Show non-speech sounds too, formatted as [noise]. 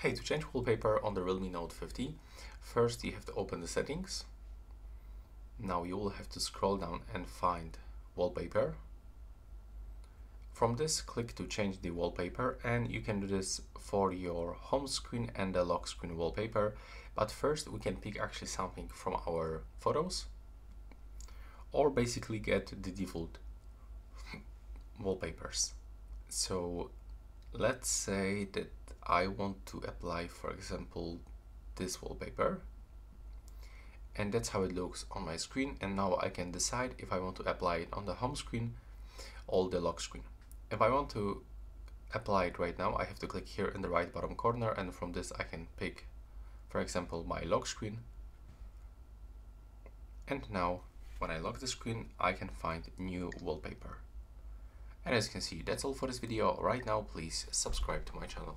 Hey, to change wallpaper on the Realme Note 50, first you have to open the settings. Now you will have to scroll down and find wallpaper. From this, click to change the wallpaper and you can do this for your home screen and the lock screen wallpaper. But first we can pick actually something from our photos or basically get the default [laughs] wallpapers. So let's say that I want to apply, for example, this wallpaper. And that's how it looks on my screen. And now I can decide if I want to apply it on the home screen or the lock screen. If I want to apply it right now, I have to click here in the right bottom corner. And from this, I can pick, for example, my lock screen. And now when I lock the screen, I can find new wallpaper. And as you can see, that's all for this video. Right now, please subscribe to my channel.